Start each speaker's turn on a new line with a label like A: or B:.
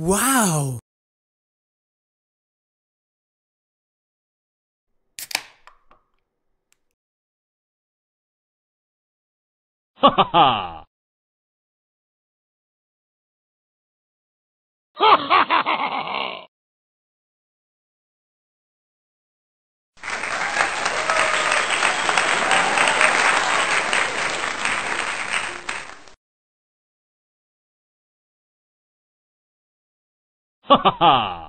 A: wow!
B: Ha ha ha! Ha ha ha ha! Ha ha!